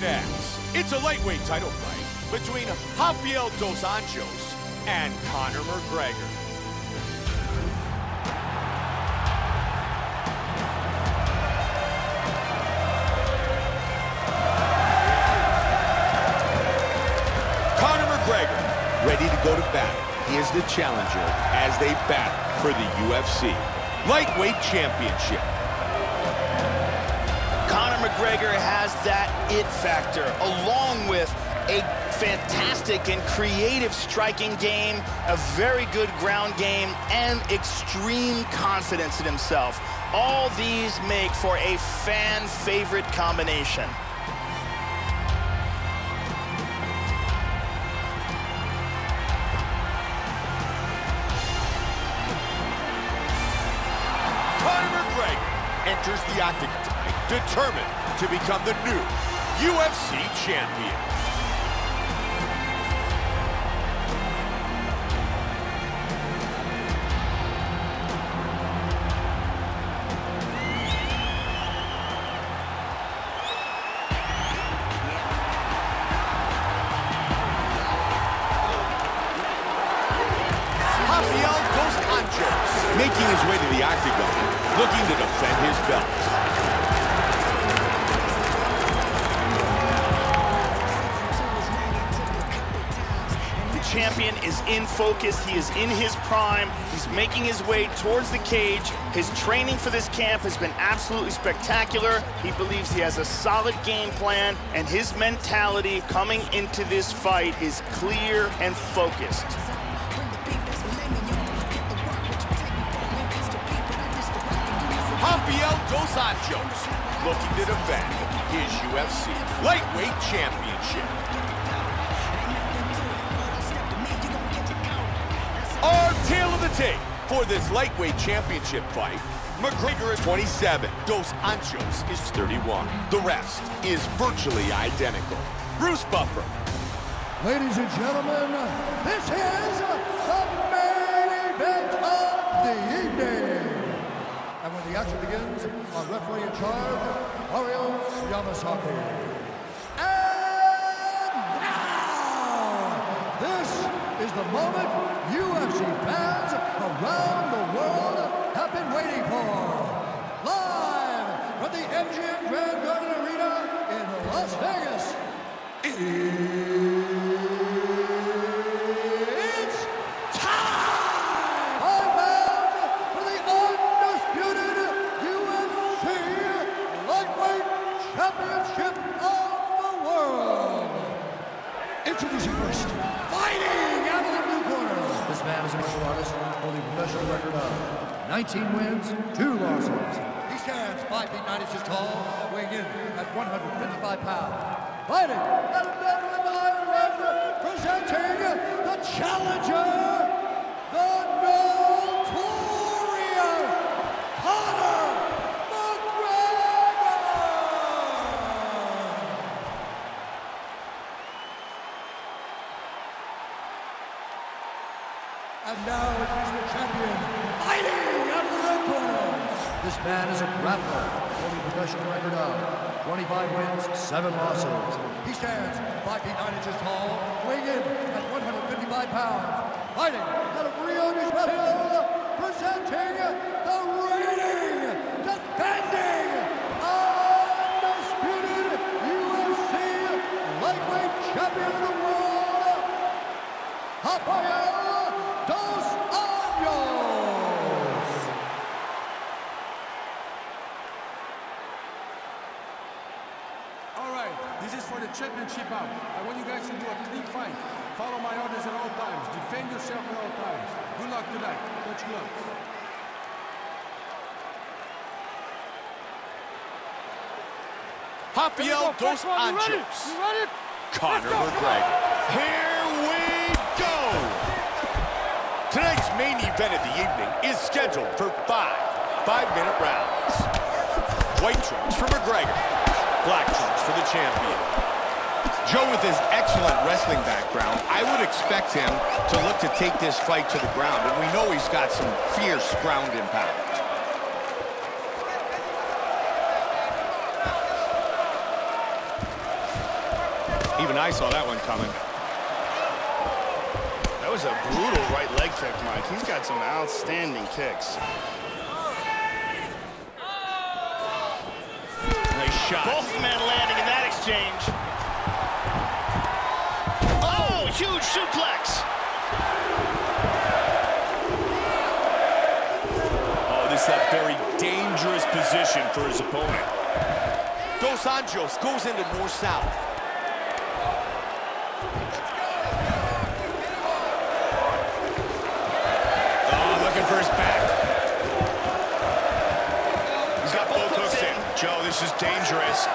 next, it's a lightweight title fight between Rafael Dos Anjos and Conor McGregor. Conor McGregor, ready to go to battle. He is the challenger as they battle for the UFC Lightweight Championship. Has that it factor, along with a fantastic and creative striking game, a very good ground game, and extreme confidence in himself. All these make for a fan-favorite combination. Conor McGregor enters the octagon determined to become the new UFC champion. Is in focus. He is in his prime. He's making his way towards the cage. His training for this camp has been absolutely spectacular. He believes he has a solid game plan, and his mentality coming into this fight is clear and focused. Rafael Dos Anjos looking to defend his UFC Lightweight Championship. Tape for this Lightweight Championship fight. McGregor is 27, Dos Anjos is 31. The rest is virtually identical. Bruce Buffer, Ladies and gentlemen, this is the main event of the evening. And when the action begins, our referee in charge, Mario Yamasaki. The moment UFC fans around the world have been waiting for. Live from the MGM Grand Garden Arena in Las Vegas. It's time! I'm bound for the undisputed UFC Lightweight Championship of the World. Introducing first, fighting out of the blue This is a martial artist holding a professional record of 19 wins, 2 losses. He stands 5 feet 9 inches tall, weighing in at 155 pounds. Fighting presenting the challenger, the notorious Conor McGregor. And now it is the champion, fighting out of the red corner. This man is a grappler, holding a professional record of 25 wins, 7 losses. He stands 5 feet 9 inches tall, weighing in at 155 pounds. Fighting out of Rio de Janeiro, presenting the reigning, defending, undisputed UFC lightweight champion of the world, Rafael Dos Anjos. All right, this is for the championship out. I want you guys to do a clean fight. Follow my orders at all times. Defend yourself at all times. Good luck tonight. Touch gloves. Rafael Dos Anjos, Conor McGregor. Here we go! Tonight's main event of the evening is scheduled for five five-minute rounds. White trunks for McGregor, black trunks for the champion. Joe, with his excellent wrestling background, I would expect him to look to take this fight to the ground, and we know he's got some fierce ground and pound. Even I saw that one coming. That was a brutal right leg kick, Mike. He's got some outstanding kicks. Nice shot. Both men landing in that exchange. Huge suplex. Oh, this is a very dangerous position for his opponent. Dos Anjos goes into north-south. Oh, looking for his back. He's got both hooks in. Joe, this is dangerous.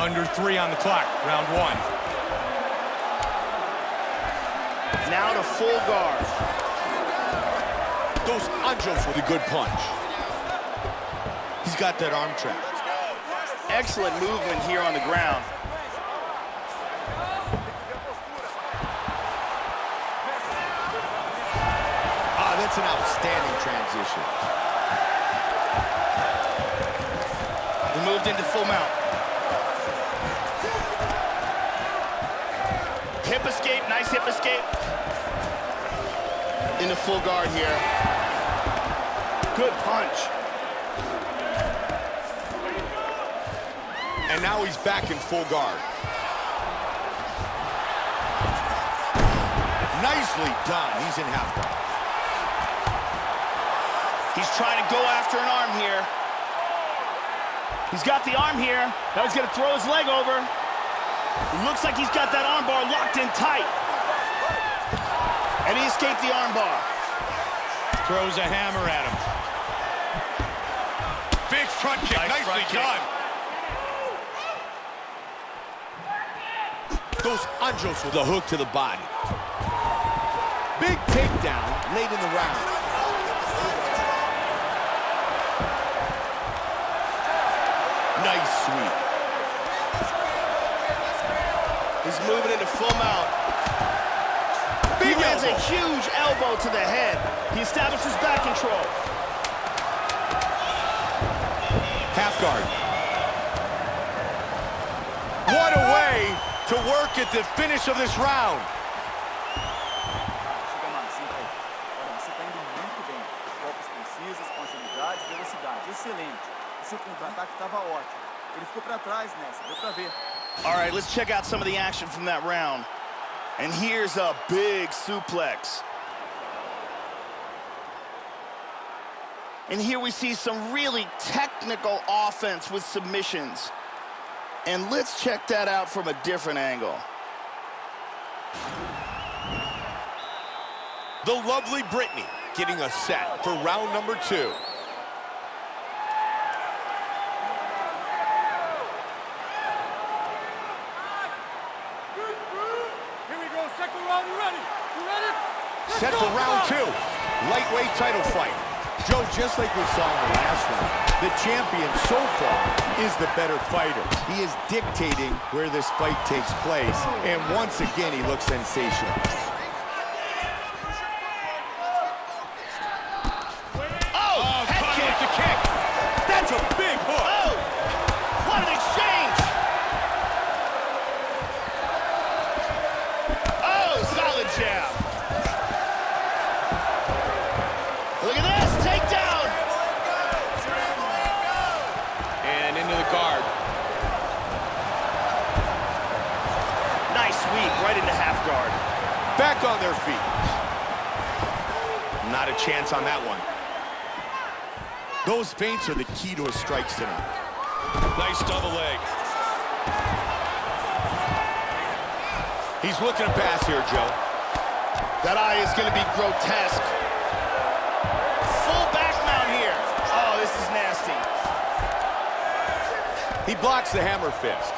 Under three on the clock, round one. Full guard. Dos Anjos with a good punch. He's got that arm trap. Excellent movement here on the ground. Ah, that's an outstanding transition. He moved into full mount. Hip escape, nice hip escape. Into full guard here. Good punch. And now he's back in full guard. Nicely done. He's in half guard. He's trying to go after an arm here. He's got the arm here. Now he's gonna throw his leg over. It looks like he's got that arm bar locked in tight. And he escaped the armbar. Throws a hammer at him. Big front kick. Nice Nicely front kick. done. Dos Anjos with a hook to the body. Big takedown late in the round. Nice sweep. He's moving into full mount. Big he lands a huge elbow to the head. He establishes back control. Half guard. What a way to work at the finish of this round. Chega mais, senta aí. Olha, você está indo muito bem. Golpes precisos, com agilidade velocidade. Excelente. O seu contra-ataque estava ótimo. Ele ficou para trás nessa, deu para ver. All right, let's check out some of the action from that round. And here's a big suplex. And here we see some really technical offense with submissions. And let's check that out from a different angle. The lovely Brittney getting us set for round number two. Here we go, second round, you ready? You ready? Let's Set go, for round two. Lightweight title fight. Joe, just like we saw in the last round, the champion so far is the better fighter. He is dictating where this fight takes place, and once again, he looks sensational. Back on their feet. Not a chance on that one. Those feints are the key to his strikes tonight. Nice double leg. He's looking to pass here, Joe. That eye is going to be grotesque. Full back mount here. Oh, this is nasty. He blocks the hammer fist.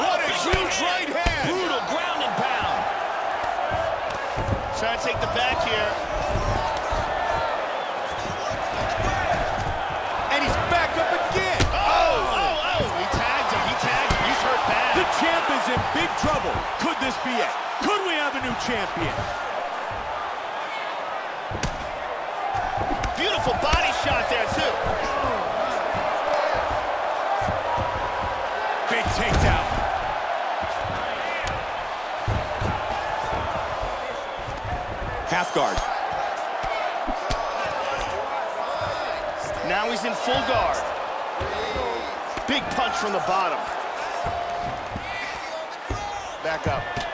What a huge right hand! Brutal ground and pound. Trying to take the back here. And he's back up again. Oh, oh, oh. He tagged him. He tagged him. He's hurt bad. The champ is in big trouble. Could this be it? Could we have a new champion? Beautiful body shot there, too. Big takedown. Half guard. Now he's in full guard. Big punch from the bottom. Back up.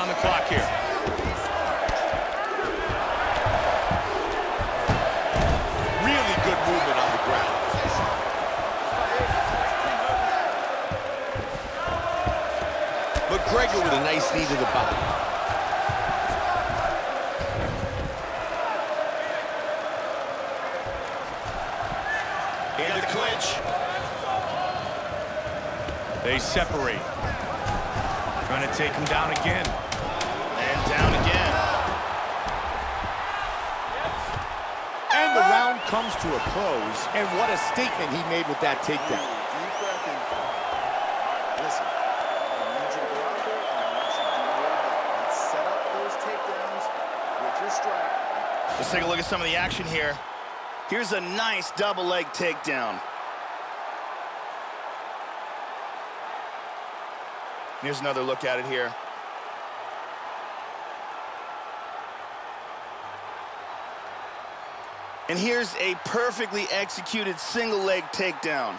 On the clock here. To a close. And what a statement he made with that takedown. Deep breath in. Listen, I need you to go out there and I want you to do your best. Let's set up those takedowns with your strike. Let's take a look at some of the action here. Here's a nice double leg takedown. Here's another look at it here. And here's a perfectly executed single leg takedown.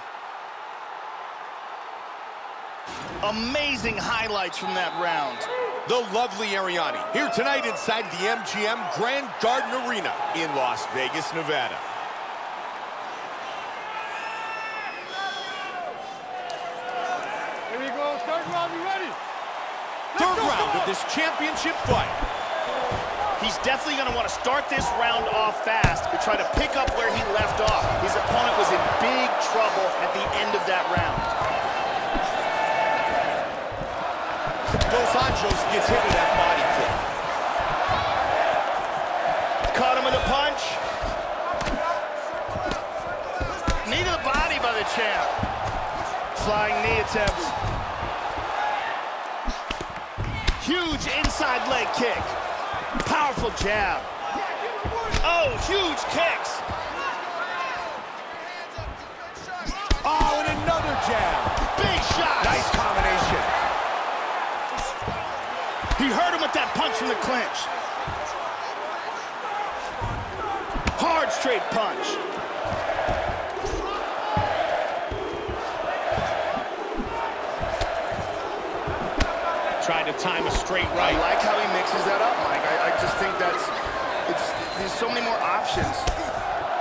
Amazing highlights from that round. The lovely Arianny here tonight inside the MGM Grand Garden Arena in Las Vegas, Nevada. Here we go. Third round. You ready? Third round of this championship fight. He's definitely going to want to start this round off fast to try to pick up where he left off. His opponent was in big trouble at the end of that round. Dos Anjos gets hit with that body kick. Caught him with a punch. Knee to the body by the champ. Flying knee attempts. Huge inside leg kick. Powerful jab. Oh, huge kicks. Oh, and another jab. Big shots. Nice combination. He hurt him with that punch from the clinch. Hard straight punch. Trying to time a straight right. I like how he mixes that up, Mike. I just think that's, it's, there's so many more options.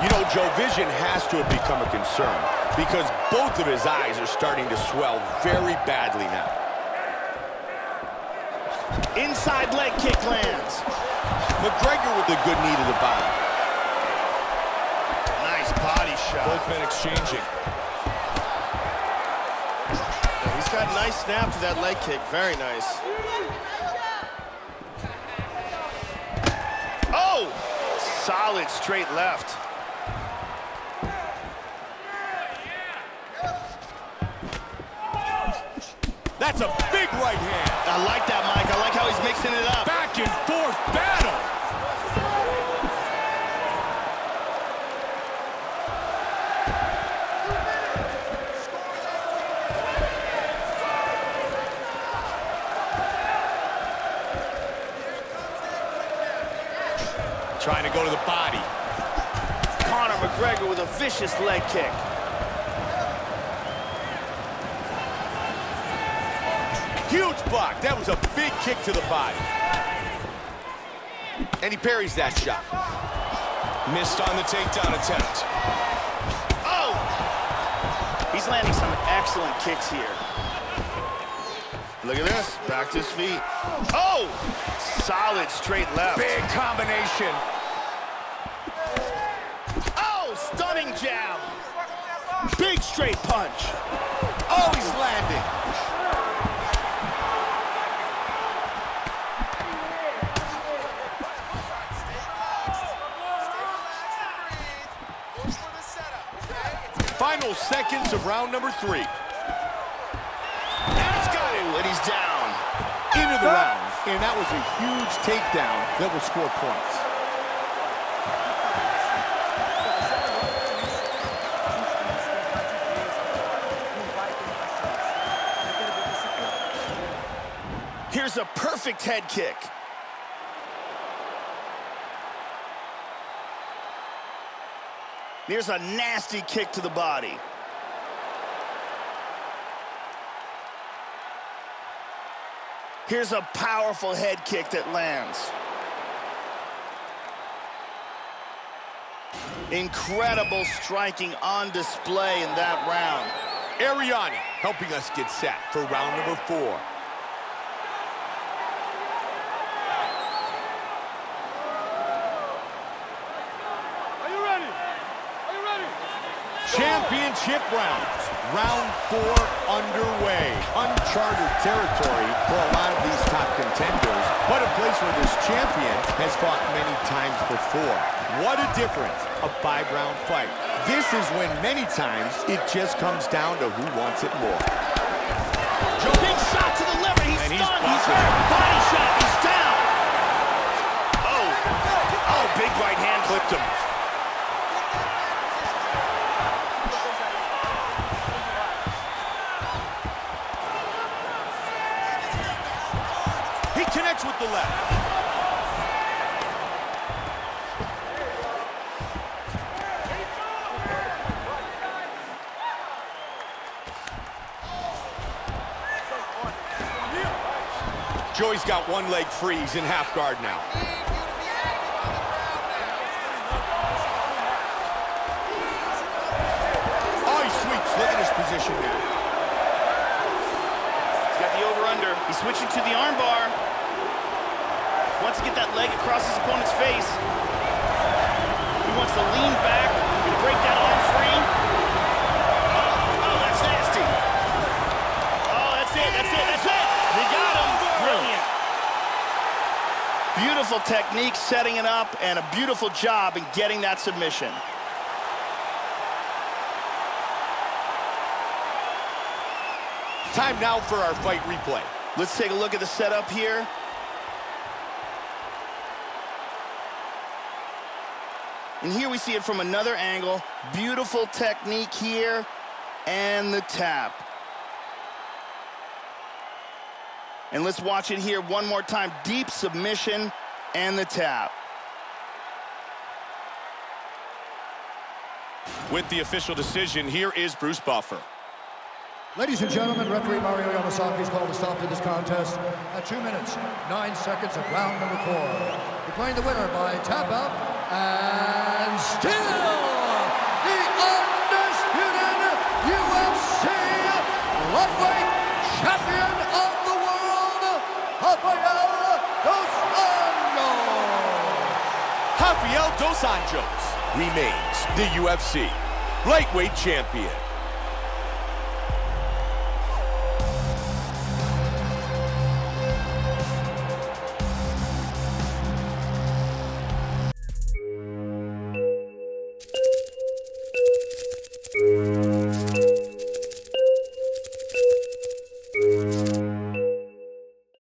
You know, Joe, vision has to have become a concern because both of his eyes are starting to swell very badly now. Inside leg kick lands. McGregor with a good knee to the body. Nice body shot. Both men exchanging. He's got a nice snap to that leg kick. Very nice. Solid straight left. That's a big right hand. I like that, Mike. I like how he's mixing it up. Back and forth battle. Trying to go to the body. Conor McGregor with a vicious leg kick. Huge block. That was a big kick to the body. And he parries that shot. Missed on the takedown attempt. Oh! He's landing some excellent kicks here. Look at this, back to his feet. Oh, solid straight left. Big combination. Oh, stunning jab. Big straight punch. Oh, he's landing. Final seconds of round number three. And he's down. Into the ah. round. And that was a huge takedown that will score points. Here's a perfect head kick. Here's a nasty kick to the body. Here's a powerful head kick that lands. Incredible striking on display in that round. Arianny helping us get set for round number four. Are you ready? Are you ready? Championship rounds. Round four underway. Uncharted territory for a lot of these top contenders, but a place where this champion has fought many times before. What a difference, a five-round fight. This is when many times it just comes down to who wants it more. Big shot to the liver. He's And he's stunned. He's busted. hurt. Body shot. He's down. Oh. Oh, big right hand clipped him. Connects with the left. Joey's got one leg freeze in half guard now. Oh, he sweeps. Look at his position now. He's got the over-under. He's switching to the armbar. Wants to get that leg across his opponent's face. He wants to lean back. Gonna break that arm free. Oh, oh, that's nasty. Oh, that's it, that's it, that's it. They got him. Brilliant. Beautiful technique setting it up and a beautiful job in getting that submission. Time now for our fight replay. Let's take a look at the setup here. And here we see it from another angle. Beautiful technique here. And the tap. And let's watch it here one more time. Deep submission and the tap. With the official decision, here is Bruce Buffer. Ladies and gentlemen, referee Mario Yamasaki's called a stop to this contest at 2 minutes, 9 seconds of round number 4. Declaring the winner by tap out and still the undisputed UFC lightweight champion of the world, Rafael Dos Anjos. Rafael Dos Anjos remains the UFC lightweight champion.